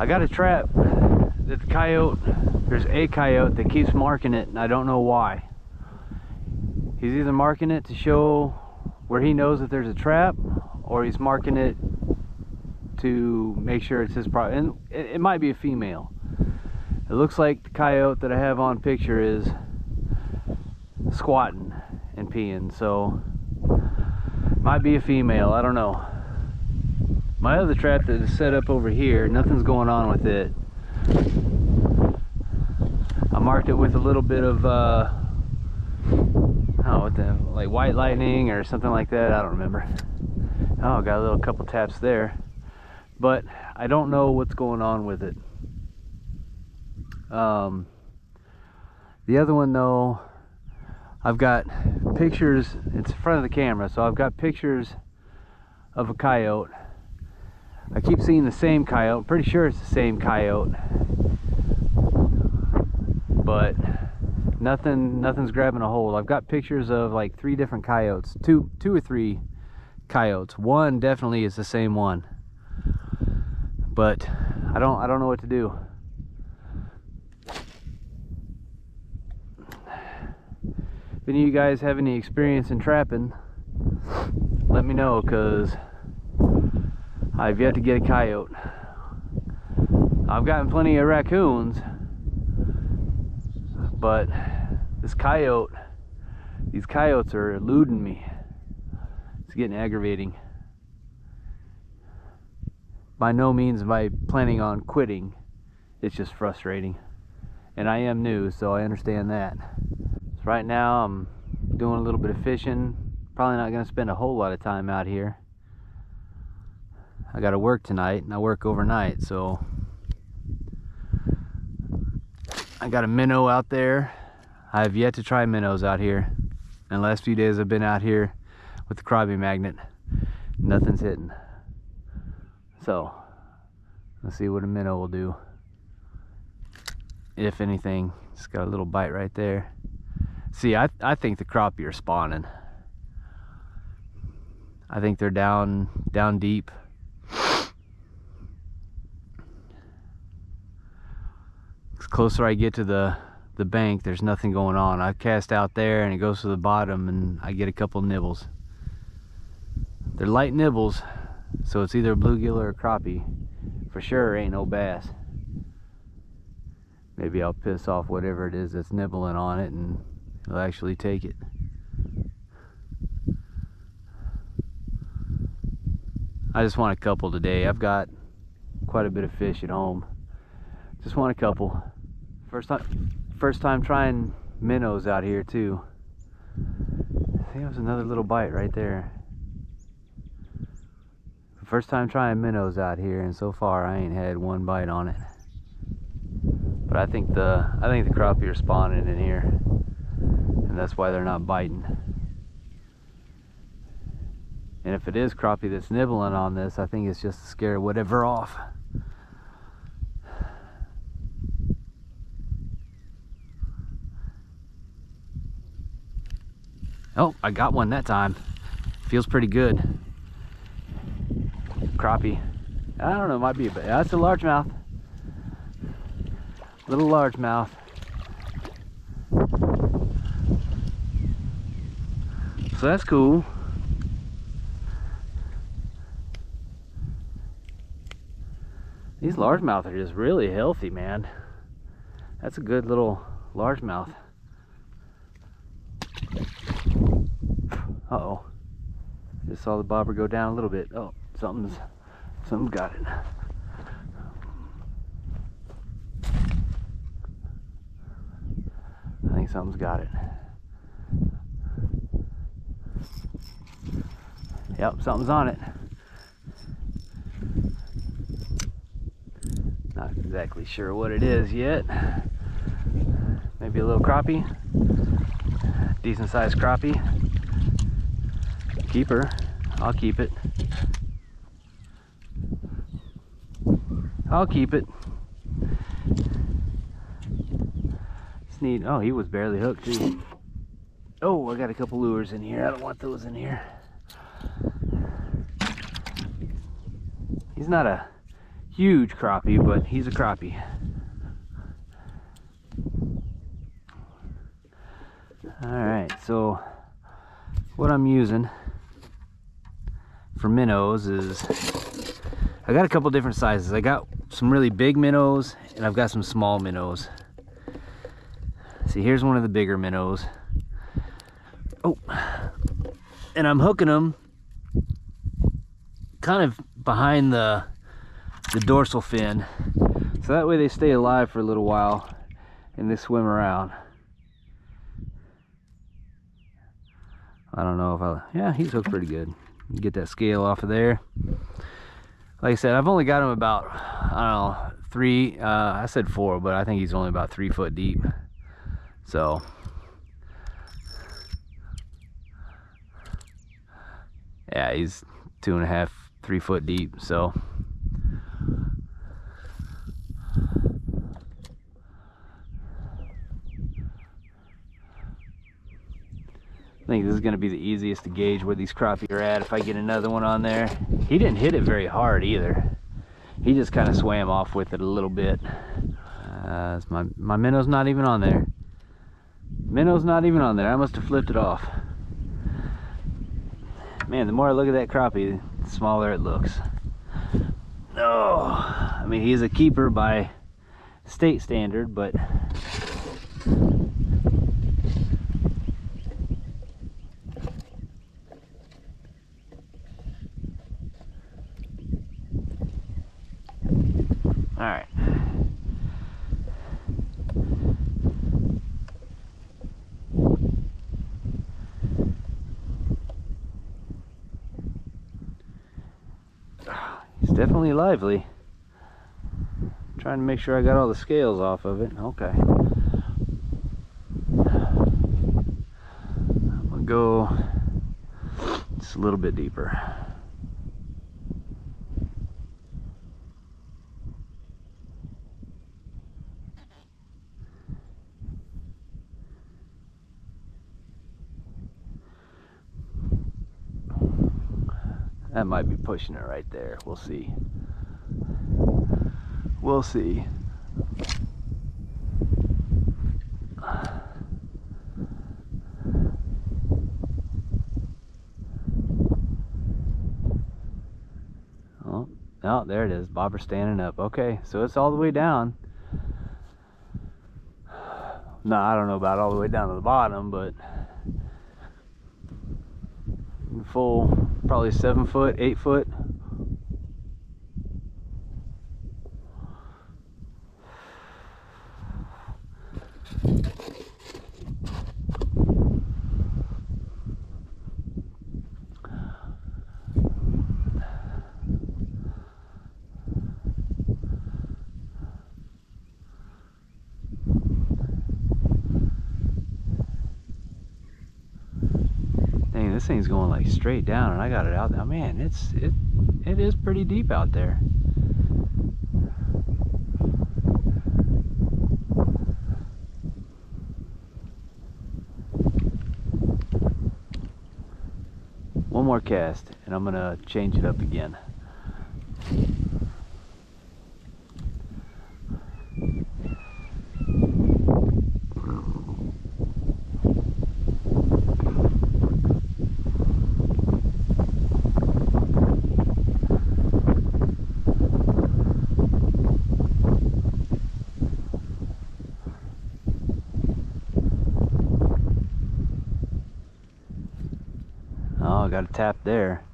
I got a trap that the coyote, there's a coyote that keeps marking it and I don't know why. He's either marking it to show where he knows that there's a trap or he's marking it to make sure it's his problem. And it, it might be a female. It looks like the coyote that I have on picture is squatting and peeing, so might be a female, I don't know. My other trap that is set up over here, nothing's going on with it. I marked it with a little bit of, uh, oh, what the, like white lightning or something like that, I don't remember. Oh, got a little couple taps there. But I don't know what's going on with it. Um, the other one though, I've got pictures, it's in front of the camera, so I've got pictures of a coyote I keep seeing the same coyote. Pretty sure it's the same coyote. But nothing nothing's grabbing a hold. I've got pictures of like three different coyotes. Two two or three coyotes. One definitely is the same one. But I don't I don't know what to do. If any of you guys have any experience in trapping, let me know because I've yet to get a coyote. I've gotten plenty of raccoons, but this coyote, these coyotes are eluding me. It's getting aggravating. By no means am I planning on quitting. It's just frustrating. And I am new, so I understand that. So right now I'm doing a little bit of fishing. Probably not going to spend a whole lot of time out here. I got to work tonight and I work overnight so I got a minnow out there. I have yet to try minnows out here. In the last few days I've been out here with the crappie magnet. Nothing's hitting. So let's see what a minnow will do. If anything it's got a little bite right there. See I, I think the crappie are spawning I think they're down down deep closer I get to the the bank there's nothing going on. I cast out there and it goes to the bottom and I get a couple nibbles. They're light nibbles so it's either a bluegill or a crappie. For sure ain't no bass. Maybe I'll piss off whatever it is that's nibbling on it and it'll actually take it. I just want a couple today. I've got quite a bit of fish at home. Just want a couple First time, first time trying minnows out here too. I think it was another little bite right there. First time trying minnows out here, and so far I ain't had one bite on it. But I think the I think the crappie are spawning in here, and that's why they're not biting. And if it is crappie that's nibbling on this, I think it's just to scare whatever off. Oh, I got one that time. Feels pretty good. Crappie. I don't know, might be, but that's a largemouth. Little largemouth. So that's cool. These largemouth are just really healthy, man. That's a good little largemouth. Just saw the bobber go down a little bit. Oh, something's something's got it. I think something's got it. Yep, something's on it. Not exactly sure what it is yet. Maybe a little crappie. Decent sized crappie. Keep her. I'll keep it. I'll keep it. It's neat. Oh, he was barely hooked too. Oh, I got a couple lures in here. I don't want those in here. He's not a huge crappie, but he's a crappie. All right, so what I'm using for minnows is I got a couple different sizes. I got some really big minnows and I've got some small minnows. See, here's one of the bigger minnows. Oh, and I'm hooking them kind of behind the the dorsal fin so that way they stay alive for a little while and they swim around I don't know if I yeah he's hooked pretty good get that scale off of there. Like I said I've only got him about I don't know three uh, I said four but I think he's only about three foot deep. So. Yeah he's two and a half three foot deep so I think this is going to be the easiest to gauge where these crappie are at if I get another one on there. He didn't hit it very hard either. He just kind of swam off with it a little bit. Uh, my, my minnow's not even on there. Minnow's not even on there. I must have flipped it off. Man, the more I look at that crappie, the smaller it looks. Oh, I mean, he's a keeper by state standard, but All right. He's definitely lively. trying to make sure I got all the scales off of it. Okay. I'm gonna go just a little bit deeper. That might be pushing it right there. We'll see. We'll see. Oh, oh, there it is. Bobber standing up. Okay, so it's all the way down. No, I don't know about all the way down to the bottom, but full probably seven foot, eight foot. This thing's going like straight down and I got it out there. Man, it's it it is pretty deep out there. One more cast and I'm gonna change it up again. Got a tap there.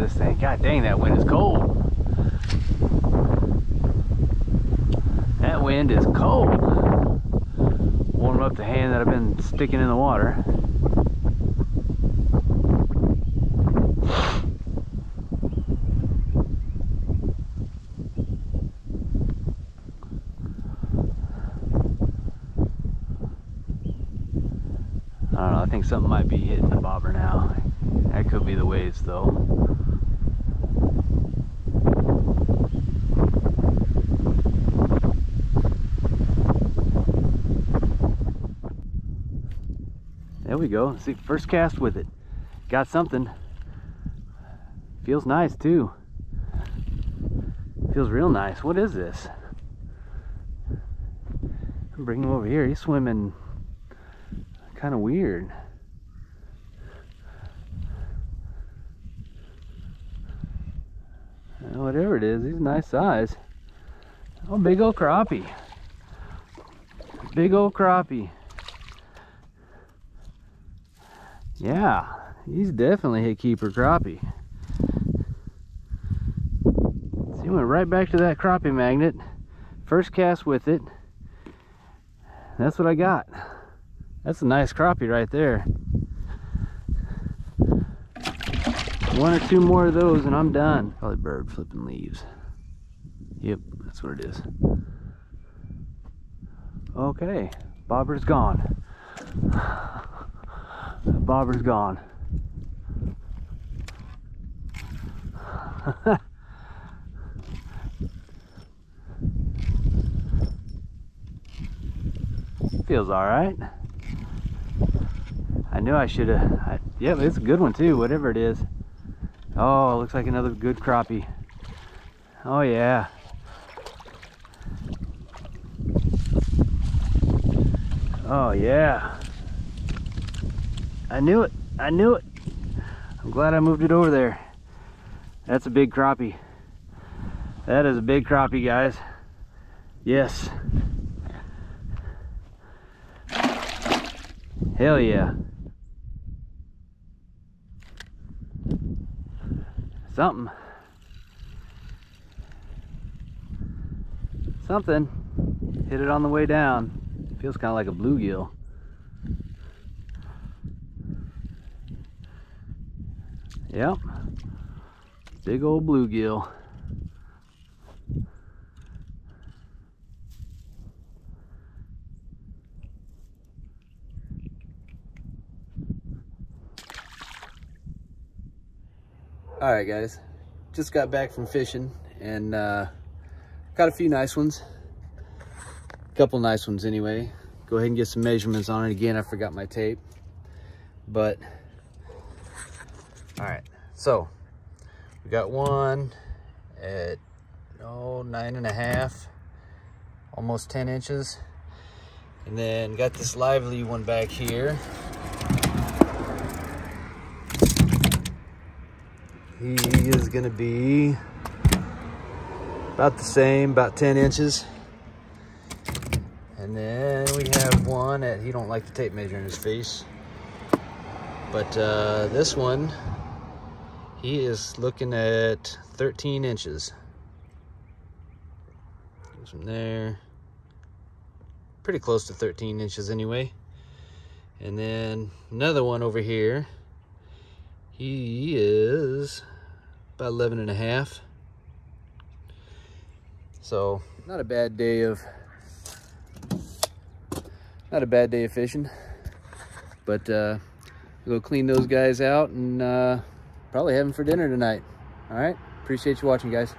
of this thing. God dang, that wind is cold. That wind is cold. Warm up the hand that I've been sticking in the water. I don't know, I think something might be hitting the bobber now. That could be the waves though. There we go. See, first cast with it. Got something. Feels nice too. Feels real nice. What is this? Bring him over here. He's swimming kind of weird. Whatever it is, he's a nice size. Oh, big old crappie. Big old crappie. Yeah, he's definitely a keeper crappie. So he went right back to that crappie magnet. First cast with it. That's what I got. That's a nice crappie right there. One or two more of those and I'm done. Probably bird flipping leaves. Yep, that's what it is. Okay, bobber's gone. Bobber's gone. Feels all right. I knew I should have. Yep, it's a good one too, whatever it is. Oh, looks like another good crappie. Oh yeah. Oh yeah. I knew it. I knew it. I'm glad I moved it over there. That's a big crappie. That is a big crappie, guys. Yes. Hell yeah. Something. Something. Hit it on the way down. Feels kind of like a bluegill. Yep. Big old bluegill. all right guys. Just got back from fishing and uh, got a few nice ones. A couple nice ones anyway. Go ahead and get some measurements on it. Again i forgot my tape but all right so we got one at oh nine and a half almost 10 inches and then got this lively one back here He is gonna be about the same, about 10 inches. And then we have one that he don't like the tape measure in his face. But uh, this one, he is looking at 13 inches. Goes from there, pretty close to 13 inches anyway. And then another one over here, he is about 11 and a half. So not a bad day of, not a bad day of fishing, but uh, go clean those guys out and uh, probably them for dinner tonight. All right, appreciate you watching guys.